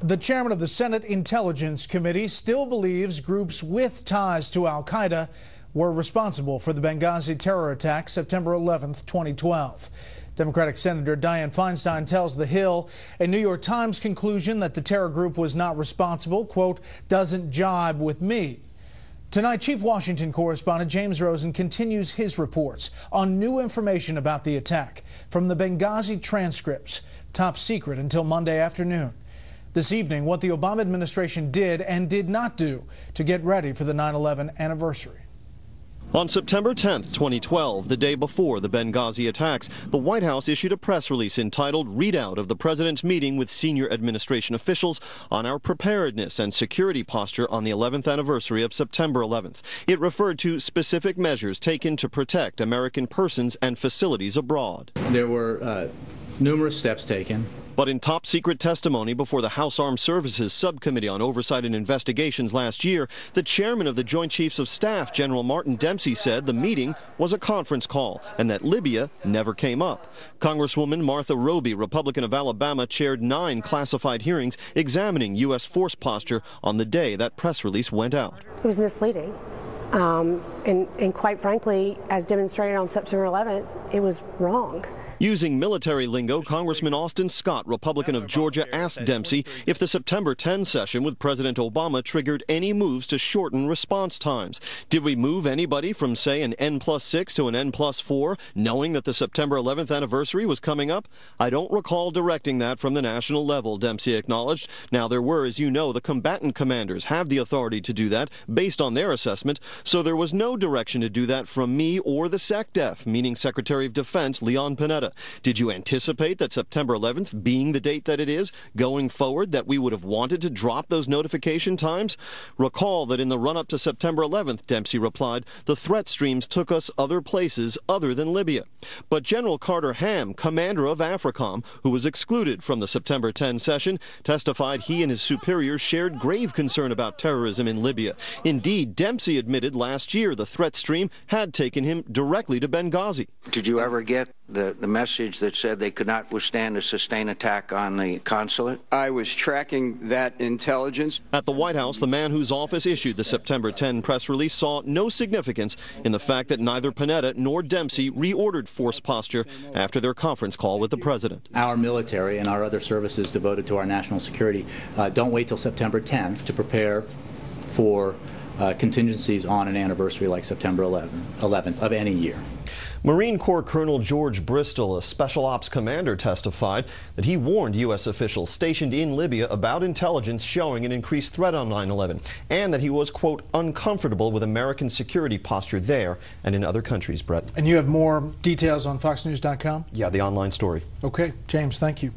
The chairman of the Senate Intelligence Committee still believes groups with ties to Al Qaeda were responsible for the Benghazi terror attack September 11, 2012. Democratic Senator Dianne Feinstein tells The Hill a New York Times conclusion that the terror group was not responsible, quote, doesn't jibe with me. Tonight, Chief Washington correspondent James Rosen continues his reports on new information about the attack from the Benghazi transcripts, top secret until Monday afternoon. This evening, what the Obama administration did and did not do to get ready for the 9 11 anniversary. On September 10, 2012, the day before the Benghazi attacks, the White House issued a press release entitled Readout of the President's Meeting with Senior Administration Officials on Our Preparedness and Security Posture on the 11th anniversary of September 11th. It referred to specific measures taken to protect American persons and facilities abroad. There were uh, numerous steps taken. But in top secret testimony before the House Armed Services Subcommittee on Oversight and Investigations last year, the chairman of the Joint Chiefs of Staff, General Martin Dempsey, said the meeting was a conference call and that Libya never came up. Congresswoman Martha Roby, Republican of Alabama, chaired nine classified hearings examining U.S. force posture on the day that press release went out. It was misleading. Um, and, and quite frankly, as demonstrated on September 11th, it was wrong. Using military lingo, Congressman Austin Scott, Republican of Georgia, asked Dempsey if the September 10 session with President Obama triggered any moves to shorten response times. Did we move anybody from, say, an N plus 6 to an N plus 4, knowing that the September 11th anniversary was coming up? I don't recall directing that from the national level, Dempsey acknowledged. Now, there were, as you know, the combatant commanders have the authority to do that based on their assessment, so there was no direction to do that from me or the SecDef, meaning Secretary of Defense Leon Panetta. Did you anticipate that September 11th, being the date that it is, going forward, that we would have wanted to drop those notification times? Recall that in the run up to September 11th, Dempsey replied, the threat streams took us other places other than Libya. But General Carter Ham, commander of AFRICOM, who was excluded from the September 10 session, testified he and his superiors shared grave concern about terrorism in Libya. Indeed, Dempsey admitted last year the threat stream had taken him directly to Benghazi. Did you ever get the, the message that said they could not withstand a sustained attack on the consulate? I was tracking that intelligence. At the White House, the man whose office issued the September 10 press release saw no significance in the fact that neither Panetta nor Dempsey reordered force posture after their conference call with the president. Our military and our other services devoted to our national security uh, don't wait till September 10th to prepare for uh, contingencies on an anniversary like September 11th, 11th of any year. Marine Corps Colonel George Bristol, a special ops commander, testified that he warned U.S. officials stationed in Libya about intelligence showing an increased threat on 9-11 and that he was, quote, uncomfortable with American security posture there and in other countries, Brett. And you have more details on FoxNews.com? Yeah, the online story. Okay, James, thank you.